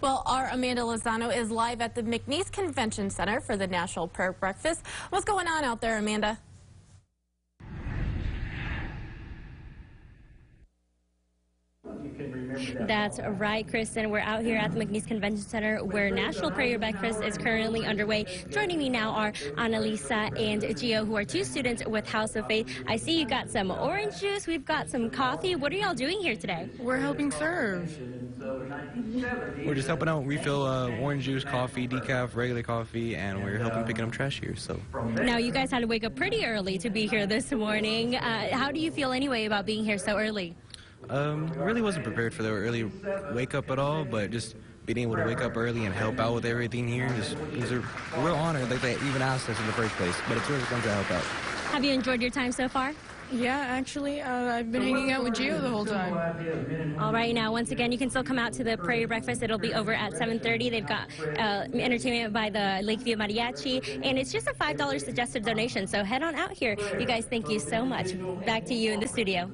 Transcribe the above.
Well, our Amanda Lozano is live at the McNease Convention Center for the National Prayer Breakfast. What's going on out there, Amanda? That's right, Kristen. We're out here at the McNease Convention Center where National Prayer Breakfast is currently underway. Joining me now are Annalisa and Gio, who are two students with House of Faith. I see you got some orange juice. We've got some coffee. What are y'all doing here today? We're helping serve. We're just helping out refill uh, orange juice, coffee, decaf, regular coffee, and we're helping picking up trash here. So Now, you guys had to wake up pretty early to be here this morning. Uh, how do you feel anyway about being here so early? Um, really wasn't prepared for the early wake up at all, but just being able to wake up early and help out with everything here is a real honor that they even asked us in the first place. But it's really fun to help out. Have you enjoyed your time so far? Yeah, actually, uh, I've been hanging out with Gio the whole time. All right, now once again, you can still come out to the prayer breakfast. It'll be over at 7:30. They've got uh, entertainment by the Lakeview Mariachi, and it's just a five dollars suggested donation. So head on out here. You guys, thank you so much. Back to you in the studio.